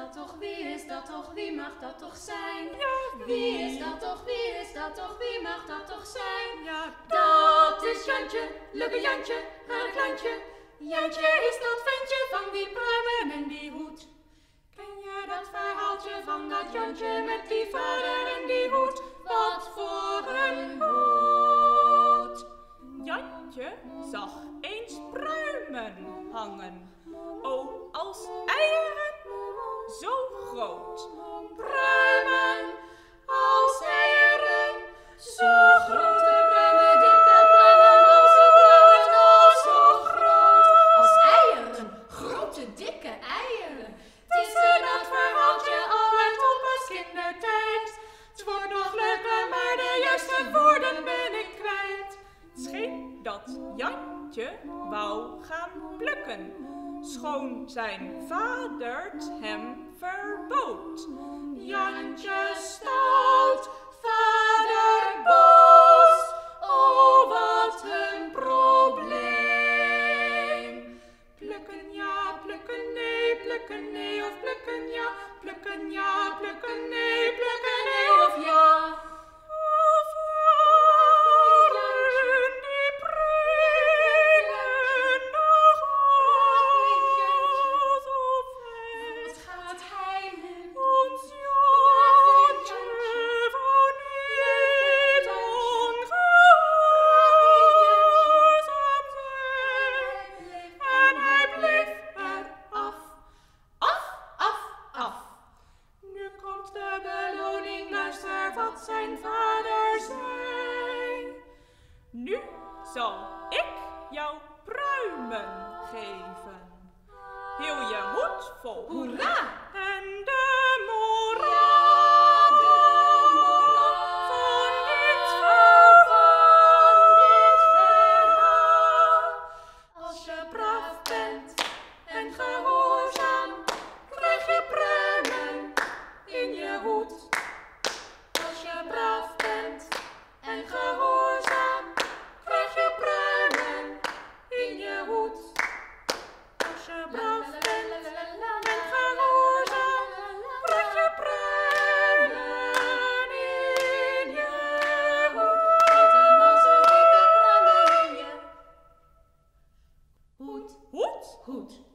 dat toch, wie is dat toch, wie mag dat toch zijn? Ja, Wie is dat toch, wie is dat toch, wie mag dat toch zijn? Ja, Dat is Jantje, leuke Jantje, haar klantje. Jantje is dat ventje van die pruimen en die hoed. Ken je dat verhaaltje van dat Jantje met die vader en die hoed? Wat voor een hoed! Jantje zag eens pruimen hangen. O, als eieren, groot. Pruimen als eieren, zo grote pruimen, dikke pruimen, roze pruimen, oh zo groot als eieren, grote dikke eieren. Het is een oud verhaaltje al uit opa's kindertijd. Het wordt nog leuker, maar de juiste woorden ben ik kwijt. Het scheen dat Jantje wou gaan plukken, schoon zijn vader hem verbood. Jantje stout, vader boos, oh wat een probleem. Plukken ja, plukken nee, plukken nee of plukken ja, plukken ja, plukken nee, plukken wat zijn vader zei. Nu zal ik jou pruimen geven. Heel je hoed vol. Hoera! En de moraal. Van dit verhaal. Als je braaf bent en gehoorzaam, krijg je pruimen in je hoed. goed.